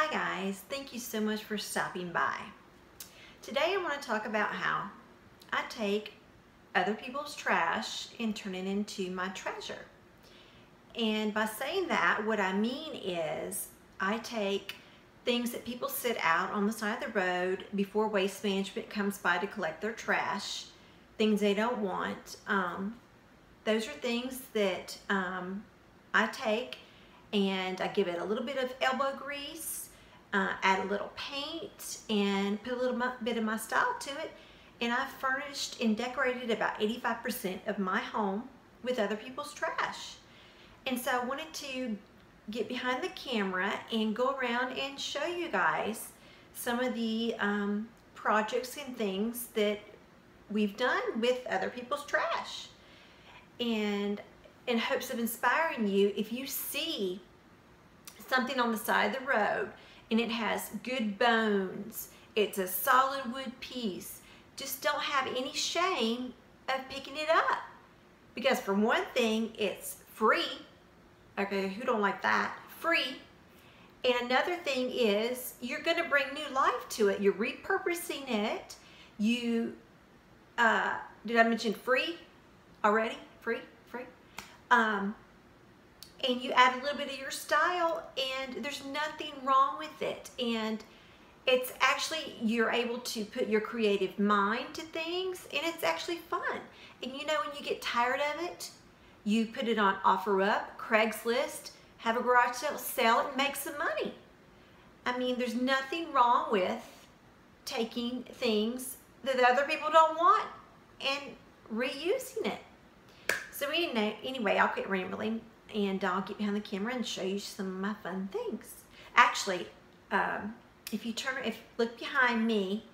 Hi guys, thank you so much for stopping by. Today I want to talk about how I take other people's trash and turn it into my treasure. And by saying that, what I mean is I take things that people sit out on the side of the road before waste management comes by to collect their trash, things they don't want. Um, those are things that um, I take and I give it a little bit of elbow grease uh, add a little paint and put a little bit of my style to it and I furnished and decorated about 85% of my home with other people's trash. And so I wanted to get behind the camera and go around and show you guys some of the um, projects and things that we've done with other people's trash. And in hopes of inspiring you, if you see something on the side of the road and it has good bones. It's a solid wood piece. Just don't have any shame of picking it up. Because for one thing, it's free. Okay, who don't like that? Free. And another thing is you're going to bring new life to it. You're repurposing it. You, uh, did I mention free already? Free, free. Um, and you add a little bit of your style and there's nothing wrong with it. And it's actually, you're able to put your creative mind to things and it's actually fun. And you know, when you get tired of it, you put it on OfferUp, Craigslist, have a garage sale, sell it and make some money. I mean, there's nothing wrong with taking things that other people don't want and reusing it. So anyway, anyway I'll quit rambling and I'll get behind the camera and show you some of my fun things. Actually, um, if you turn, if look behind me,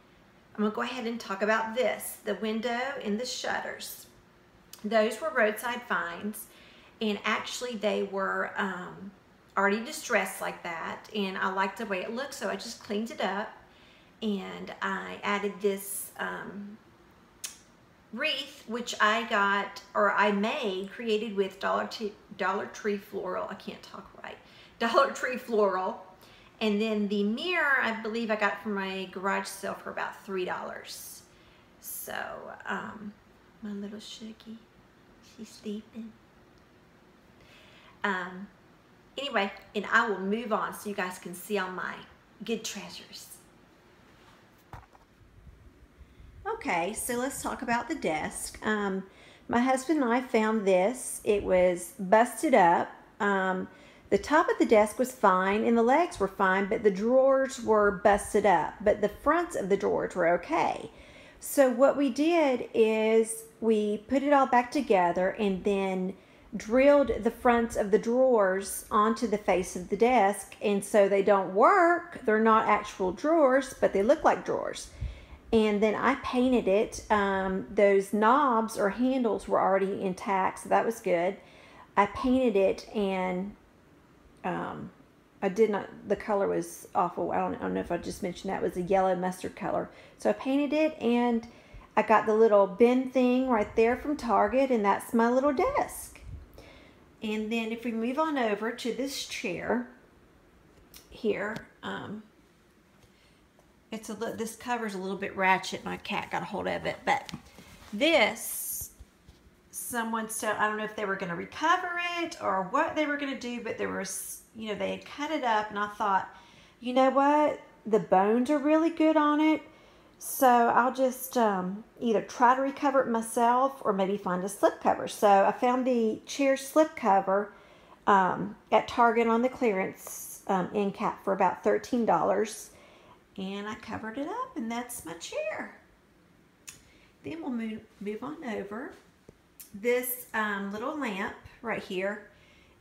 I'm gonna go ahead and talk about this, the window and the shutters. Those were roadside finds and actually they were um, already distressed like that and I liked the way it looked so I just cleaned it up and I added this um, wreath, which I got, or I made, created with Dollar, T Dollar Tree Floral. I can't talk right. Dollar Tree Floral. And then the mirror, I believe I got from my garage sale for about $3. So, um, my little Shuggy, she's sleeping. Um, anyway, and I will move on so you guys can see all my good treasures. Okay, so let's talk about the desk. Um, my husband and I found this. It was busted up. Um, the top of the desk was fine and the legs were fine, but the drawers were busted up. But the fronts of the drawers were okay. So what we did is we put it all back together and then drilled the fronts of the drawers onto the face of the desk. And so they don't work. They're not actual drawers, but they look like drawers and then I painted it. Um, those knobs or handles were already intact, so that was good. I painted it and um, I did not, the color was awful. I don't, I don't know if I just mentioned that it was a yellow mustard color. So I painted it and I got the little bin thing right there from Target and that's my little desk. And then if we move on over to this chair here, um, it's a this cover's a little bit ratchet. My cat got a hold of it, but this someone so I don't know if they were going to recover it or what they were going to do, but there was you know they had cut it up, and I thought, you know what, the bones are really good on it. So I'll just um, either try to recover it myself or maybe find a slip cover. So I found the chair slip cover um, at Target on the clearance um, end cap for about $13 and I covered it up and that's my chair. Then we'll move, move on over. This um, little lamp right here,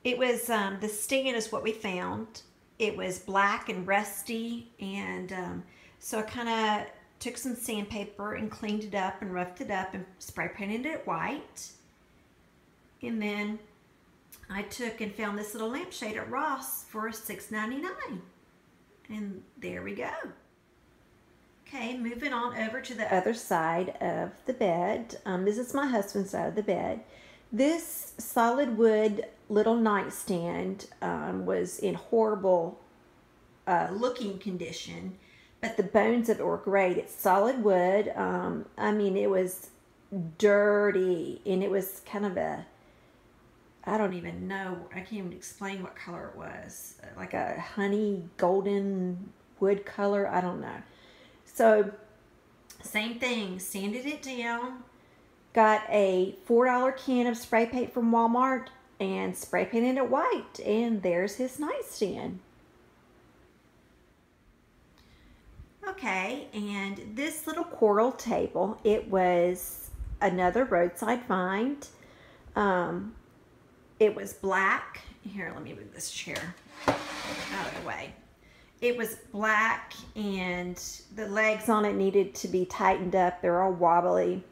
it was, um, the stand is what we found. It was black and rusty and um, so I kind of took some sandpaper and cleaned it up and roughed it up and spray painted it white. And then I took and found this little lampshade at Ross for $6.99. And there we go. Okay, moving on over to the other side of the bed. Um, this is my husband's side of the bed. This solid wood little nightstand um, was in horrible uh, looking condition, but the bones of it were great. It's solid wood. Um, I mean, it was dirty and it was kind of a I don't even know. I can't even explain what color it was. Like a honey golden wood color. I don't know. So, same thing. Sanded it down. Got a $4 can of spray paint from Walmart and spray painted it white. And there's his nightstand. Okay, and this little coral table, it was another roadside find. Um, it was black. Here, let me move this chair out of the way. It was black and the legs on it needed to be tightened up. They're all wobbly.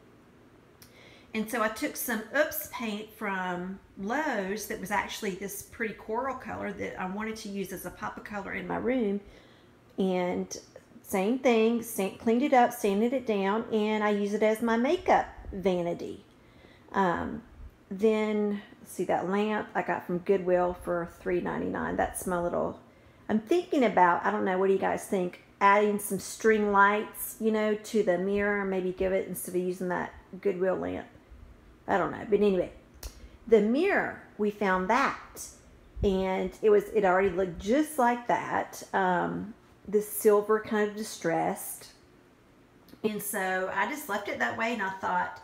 And so I took some Oops paint from Lowe's that was actually this pretty coral color that I wanted to use as a pop of color in my room. And same thing, cleaned it up, sanded it down, and I use it as my makeup vanity. Um, then see that lamp I got from Goodwill for $3.99. That's my little, I'm thinking about, I don't know, what do you guys think? Adding some string lights, you know, to the mirror, maybe give it instead of using that Goodwill lamp. I don't know. But anyway, the mirror, we found that. And it was, it already looked just like that. Um, the silver kind of distressed. And so I just left it that way and I thought,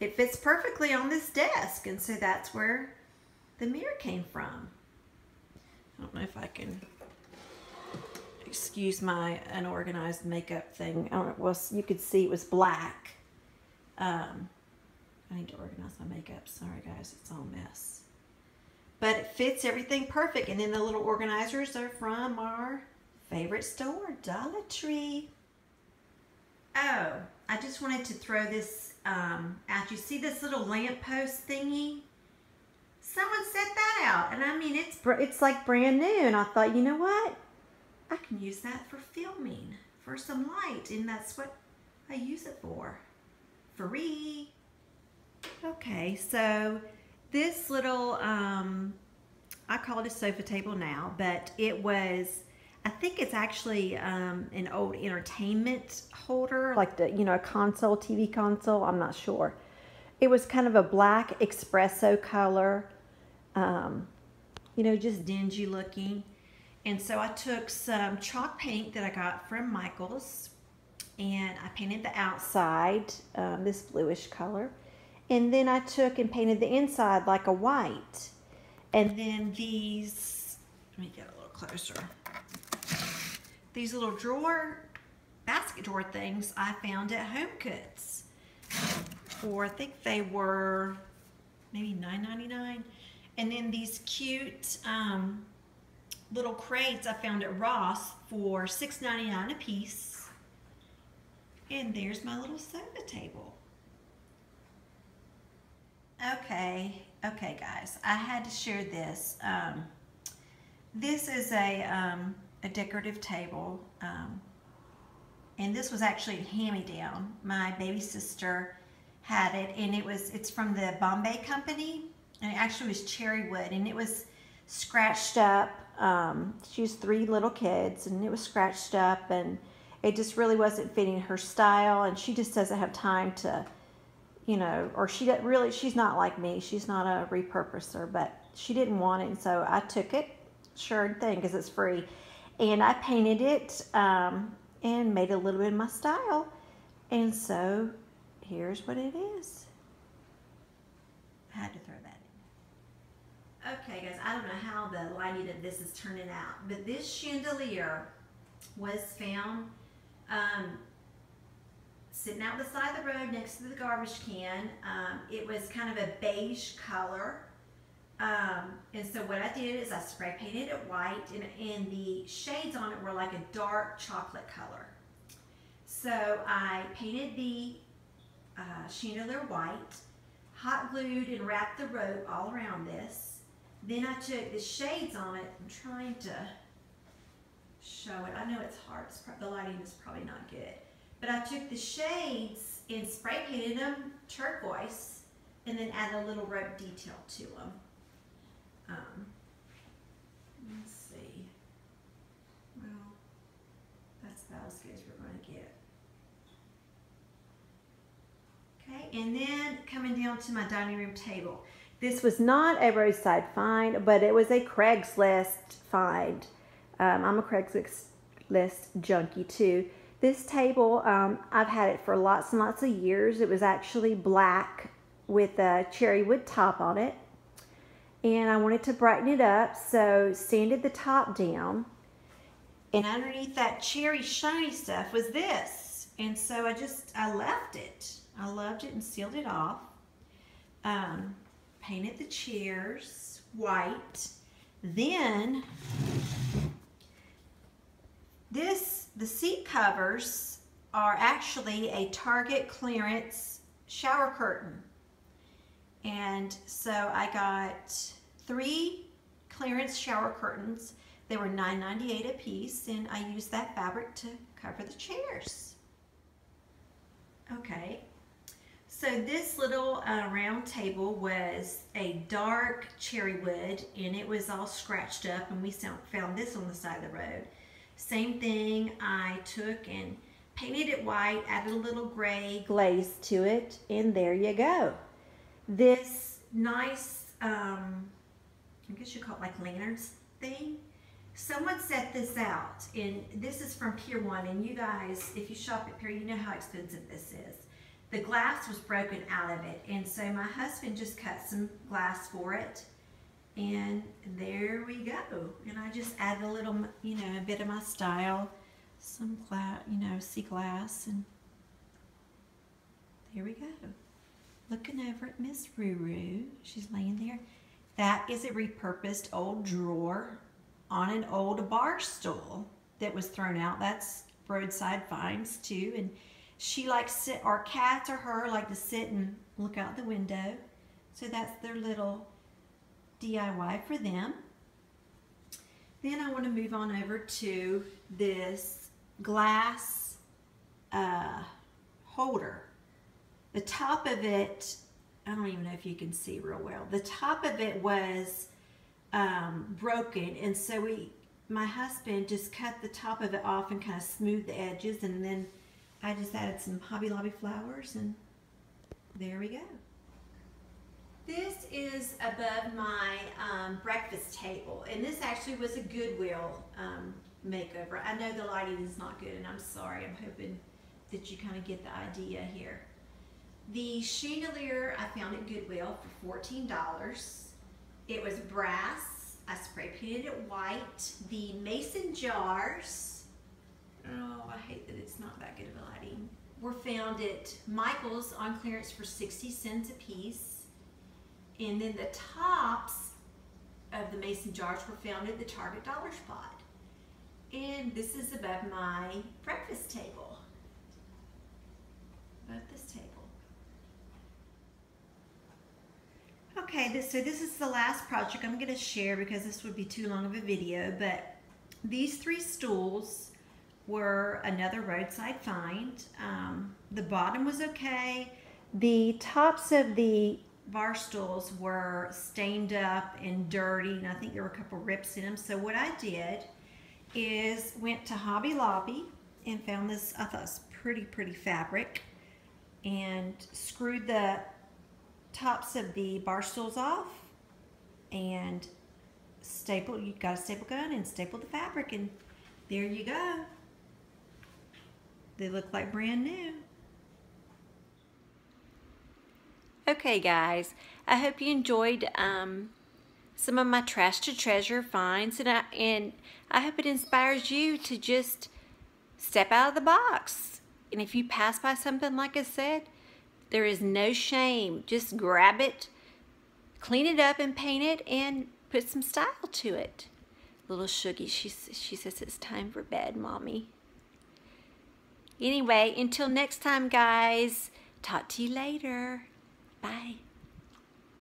it fits perfectly on this desk. And so that's where the mirror came from. I don't know if I can excuse my unorganized makeup thing. I don't know, well, you could see it was black. Um, I need to organize my makeup. Sorry guys, it's all mess. But it fits everything perfect. And then the little organizers are from our favorite store, Dollar Tree. Oh, I just wanted to throw this um, out. You see this little lamppost thingy? Someone set that out. And I mean, it's, it's like brand new. And I thought, you know what? I can use that for filming, for some light. And that's what I use it for. Free. Okay, so this little, um, I call it a sofa table now, but it was I think it's actually um, an old entertainment holder, like the, you know, a console, TV console. I'm not sure. It was kind of a black espresso color, um, you know, just dingy looking. And so I took some chalk paint that I got from Michael's and I painted the outside, um, this bluish color. And then I took and painted the inside like a white. And then these, let me get a little closer these little drawer, basket drawer things I found at Home Goods for, I think they were maybe $9.99. And then these cute um, little crates I found at Ross for $6.99 a piece. And there's my little sofa table. Okay, okay guys, I had to share this. Um, this is a um, a decorative table. Um, and this was actually a hand-me-down. My baby sister had it, and it was it's from the Bombay Company, and it actually was cherry wood, and it was scratched up. Um, she has three little kids, and it was scratched up, and it just really wasn't fitting her style, and she just doesn't have time to, you know, or she doesn't really she's not like me. She's not a repurposer, but she didn't want it, and so I took it, sure thing, because it's free and I painted it um, and made a little bit of my style. And so here's what it is. I had to throw that in. Okay guys, I don't know how the lighting of this is turning out, but this chandelier was found um, sitting out the side of the road next to the garbage can. Um, it was kind of a beige color. Um, and so what I did is I spray painted it white and, and the shades on it were like a dark chocolate color. So I painted the uh, chandelier white, hot glued and wrapped the rope all around this. Then I took the shades on it. I'm trying to show it. I know it's hard. It's the lighting is probably not good. But I took the shades and spray painted them turquoise and then add a little rope detail to them. Um, let's see. Well, that's about as good as we're going to get. Okay, and then coming down to my dining room table. This was not a roadside find, but it was a Craigslist find. Um, I'm a Craigslist junkie too. This table, um, I've had it for lots and lots of years. It was actually black with a cherry wood top on it. And I wanted to brighten it up, so sanded the top down. And underneath that cherry shiny stuff was this. And so I just, I left it. I loved it and sealed it off. Um, painted the chairs white. Then, this, the seat covers are actually a Target clearance shower curtain. And so I got three clearance shower curtains. They were $9.98 a piece and I used that fabric to cover the chairs. Okay, so this little uh, round table was a dark cherry wood and it was all scratched up and we found this on the side of the road. Same thing, I took and painted it white, added a little gray glaze to it, and there you go. This nice, um, I guess you call it like lanterns thing. Someone set this out, and this is from Pier 1, and you guys, if you shop at Pier, you know how expensive this is. The glass was broken out of it, and so my husband just cut some glass for it, and there we go. And I just added a little, you know, a bit of my style, some glass, you know, sea glass, and there we go. Looking over at Miss Ruru. She's laying there. That is a repurposed old drawer on an old bar stool that was thrown out. That's roadside finds too. And she likes sit, our cats or her like to sit and look out the window. So that's their little DIY for them. Then I want to move on over to this glass uh, holder. The top of it, I don't even know if you can see real well. The top of it was um, broken and so we, my husband just cut the top of it off and kind of smoothed the edges and then I just added some Hobby Lobby flowers and there we go. This is above my um, breakfast table, and this actually was a Goodwill um, makeover. I know the lighting is not good, and I'm sorry. I'm hoping that you kind of get the idea here. The chandelier I found at Goodwill for $14. It was brass. I spray painted it white. The mason jars, oh, I hate that it's not that good of a lighting, were found at Michael's on clearance for 60 cents a piece. And then the tops of the mason jars were found at the Target Dollar Spot. And this is above my breakfast table. Above this table. Okay, this, so this is the last project I'm going to share because this would be too long of a video, but these three stools were another roadside find. Um, the bottom was okay. The tops of the bar stools were stained up and dirty and I think there were a couple rips in them. So what I did is went to Hobby Lobby and found this, I thought was pretty, pretty fabric and screwed the tops of the bar stools off and staple, you got a staple gun and staple the fabric and there you go. They look like brand new. Okay, guys, I hope you enjoyed um, some of my trash to treasure finds, and I, and I hope it inspires you to just step out of the box. And if you pass by something, like I said, there is no shame. Just grab it, clean it up, and paint it, and put some style to it. Little Shuggy, she, she says it's time for bed, Mommy. Anyway, until next time, guys, talk to you later. Bye.